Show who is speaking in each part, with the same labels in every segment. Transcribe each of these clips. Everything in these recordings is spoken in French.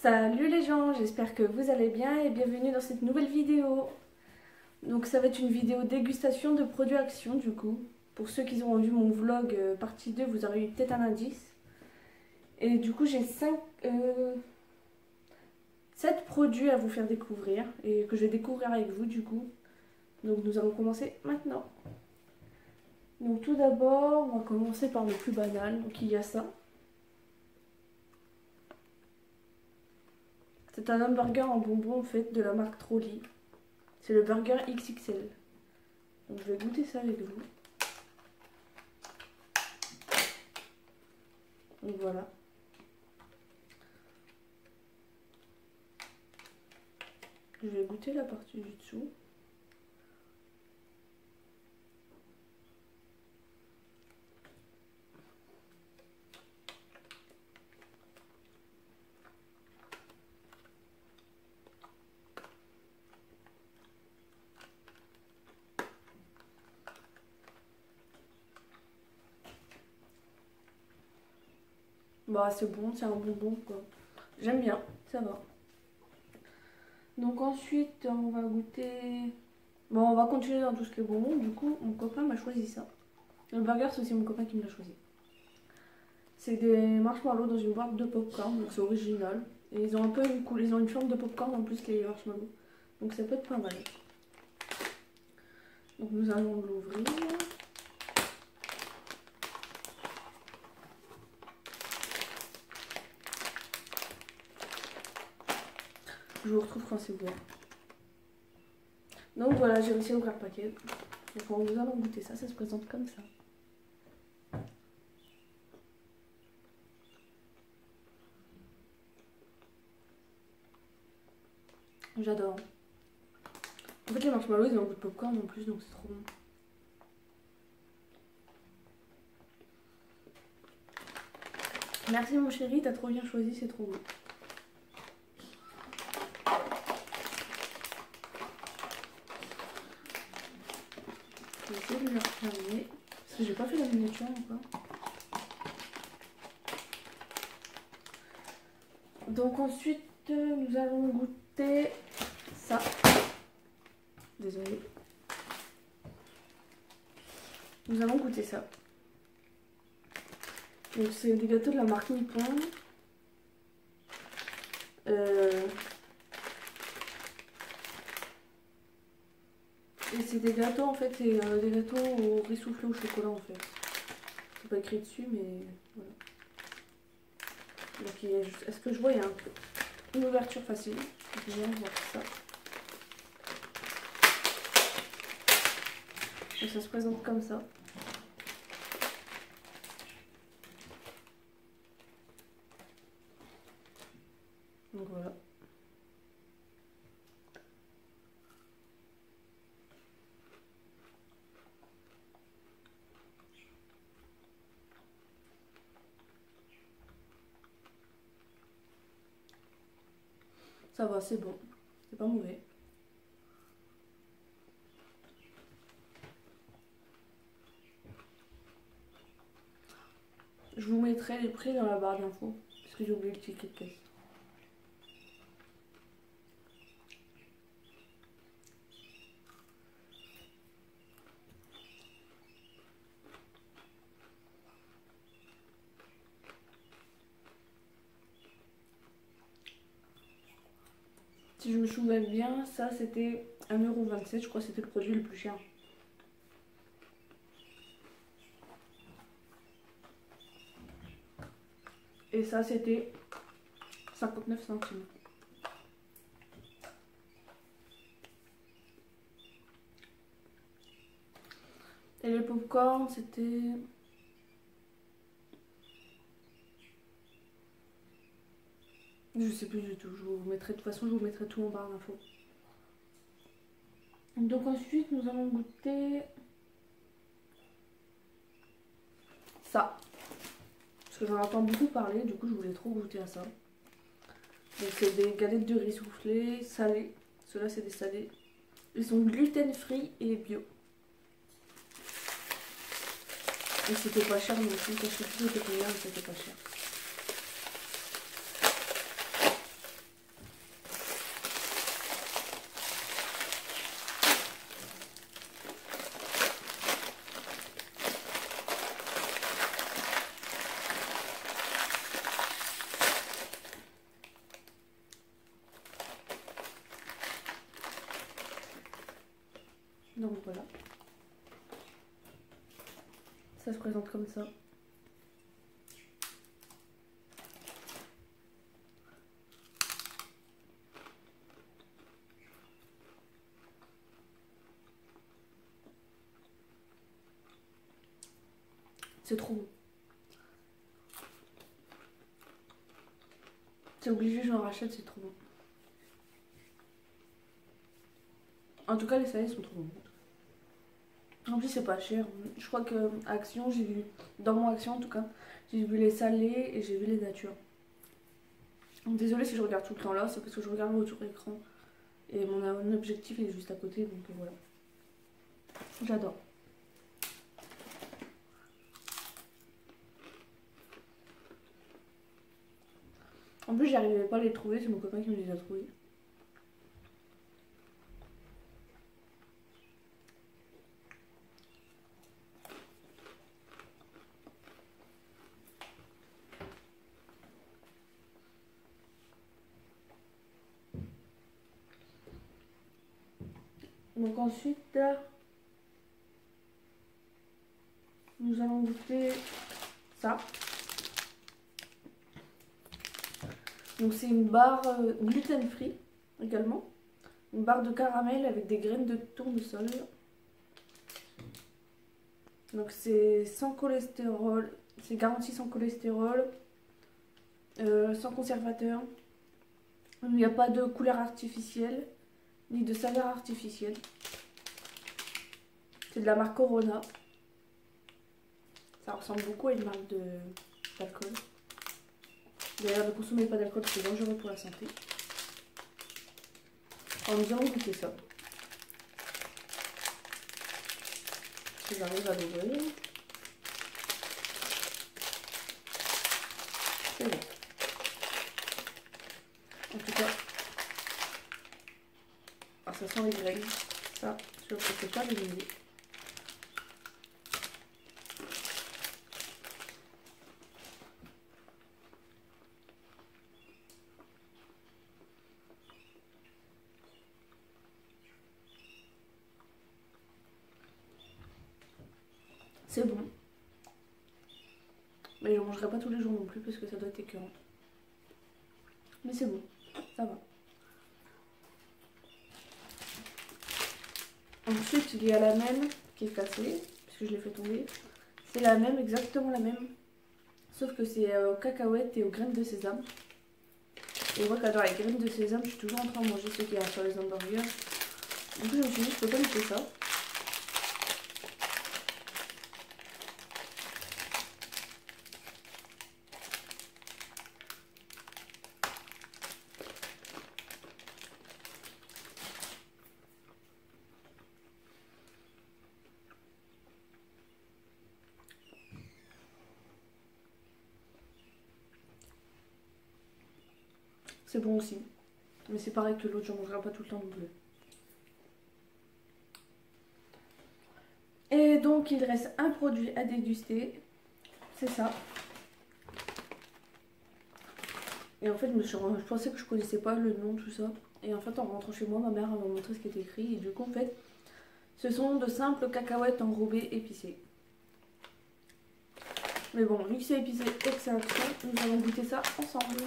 Speaker 1: Salut les gens, j'espère que vous allez bien et bienvenue dans cette nouvelle vidéo. Donc ça va être une vidéo dégustation de produits Action du coup. Pour ceux qui ont vu mon vlog euh, partie 2, vous aurez eu peut-être un indice. Et du coup j'ai 5... Euh, 7 produits à vous faire découvrir et que je vais découvrir avec vous du coup. Donc nous allons commencer maintenant. Donc tout d'abord, on va commencer par le plus banal. Donc il y a ça. C'est un hamburger en bonbon en fait de la marque Trolley. C'est le burger XXL. Donc je vais goûter ça avec vous. Donc voilà. Je vais goûter la partie du dessous. Bah c'est bon, c'est un bonbon quoi. J'aime bien, ça va. Donc ensuite on va goûter... Bon on va continuer dans tout ce qui est bonbon. Du coup mon copain m'a choisi ça. Le burger c'est aussi mon copain qui me l'a choisi. C'est des marshmallows dans une boîte de popcorn, donc c'est original. Et ils ont un peu une couleur, ils ont une forme de popcorn en plus les marshmallows. Donc ça peut être pas mal. Donc nous allons l'ouvrir. Je vous retrouve quand c'est ouvert. Donc voilà, j'ai réussi à ouvrir le paquet. Donc nous allons goûter ça, ça se présente comme ça. J'adore. En fait les marshmallows ils ont un goût de popcorn en plus donc c'est trop bon. Merci mon chéri, t'as trop bien choisi, c'est trop beau. Je vais essayer de le refermer. Parce que j'ai pas fait la miniature encore. Donc ensuite, nous allons goûter ça. Désolée. Nous allons goûter ça. Donc c'est des gâteaux de la marque Nippon. Euh, Et c'est des gâteaux en fait, c'est euh, des gâteaux au riz soufflé au chocolat en fait. C'est pas écrit dessus mais voilà. Donc est-ce que je vois il y a une ouverture facile? Ça se présente comme ça. Donc voilà. Ça va, c'est bon. C'est pas mauvais. Je vous mettrai les prix dans la barre d'infos. Parce que j'ai oublié le ticket de caisse. Si je me souviens bien, ça c'était 1,27€, je crois que c'était le produit le plus cher. Et ça c'était 59 centimes. Et les popcorn c'était Je sais plus du tout. Je vous mettrai, de toute façon, je vous mettrai tout en barre d'infos. Donc ensuite, nous allons goûter ça. Parce que j'en entends beaucoup parler, du coup, je voulais trop goûter à ça. Donc c'est des galettes de riz soufflées, salées. Ceux-là, c'est des salés. Ils sont gluten free et bio. Et c'était pas cher non plus. Quand je suis c'était combien, c'était pas cher. Donc voilà. Ça se présente comme ça. C'est trop bon. C'est obligé, j'en rachète, c'est trop bon. En tout cas, les salés sont trop bons. En plus, c'est pas cher. Je crois que Action, j'ai vu, dans mon Action en tout cas, j'ai vu les salés et j'ai vu les natures. Désolée si je regarde tout le temps là, c'est parce que je regarde autour écran. Et mon objectif est juste à côté, donc voilà. J'adore. En plus, j'arrivais pas à les trouver, c'est mon copain qui me les a trouvés. Donc ensuite, nous allons goûter ça. Donc c'est une barre euh, gluten free également. Une barre de caramel avec des graines de tournesol. Donc c'est sans cholestérol, c'est garanti sans cholestérol, euh, sans conservateur. Il n'y a pas de couleur artificielle, ni de saveur artificielle. C'est de la marque Corona. Ça ressemble beaucoup à une marque d'alcool. D'ailleurs, ne consommez pas d'alcool, c'est dangereux pour la santé. Alors, nous allons goûter ça. J'arrive à l'ouvrir. C'est bon. En tout cas, sent les. Ça, je ne peux pas l'éliminer. C'est bon. Mais je ne mangerai pas tous les jours non plus parce que ça doit être écœurant. Mais c'est bon, ça va. Ensuite, il y a la même qui est cassée, puisque je l'ai fait tomber. C'est la même, exactement la même. Sauf que c'est euh, aux cacahuètes et aux graines de sésame. Et moi qui adore les graines de sésame, je suis toujours en train de manger ce qu'il y a sur les hamburgers. Coup, je me suis dit, je peux pas mettre ça. C'est bon aussi. Mais c'est pareil que l'autre, j'en mangerai pas tout le temps non plus. Et donc, il reste un produit à déguster. C'est ça. Et en fait, je, je pensais que je connaissais pas le nom, tout ça. Et en fait, en rentrant chez moi, ma mère m'a montré ce qui était écrit. Et du coup, en fait, ce sont de simples cacahuètes enrobées épicées. Mais bon, vu que c'est épicé et que c'est un nous allons goûter ça ensemble.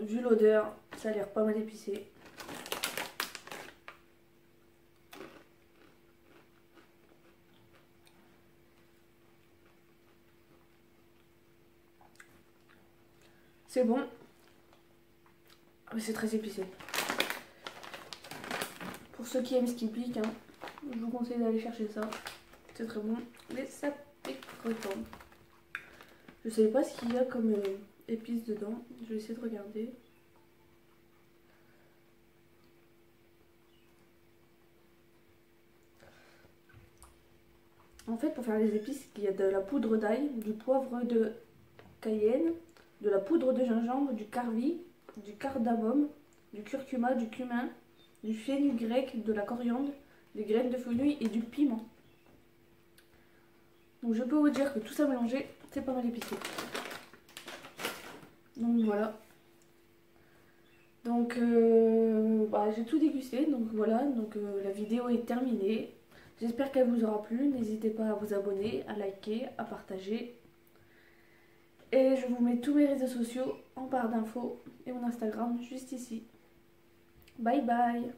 Speaker 1: Vu l'odeur, ça a l'air pas mal épicé. C'est bon. Mais c'est très épicé. Pour ceux qui aiment ce qui pique, hein, je vous conseille d'aller chercher ça. C'est très bon. Mais ça pique autant. Je sais pas ce qu'il y a comme... Euh, épices dedans. Je vais essayer de regarder. En fait, pour faire les épices, il y a de la poudre d'ail, du poivre de cayenne, de la poudre de gingembre, du carvi, du cardamome, du curcuma, du cumin, du fenugrec, de la coriandre, des graines de fenouil et du piment. Donc je peux vous dire que tout ça mélangé, c'est pas mal épicé. Donc voilà. Donc euh, bah, j'ai tout dégusté, donc voilà, donc euh, la vidéo est terminée. J'espère qu'elle vous aura plu. N'hésitez pas à vous abonner, à liker, à partager. Et je vous mets tous mes réseaux sociaux en barre d'infos et mon Instagram juste ici. Bye bye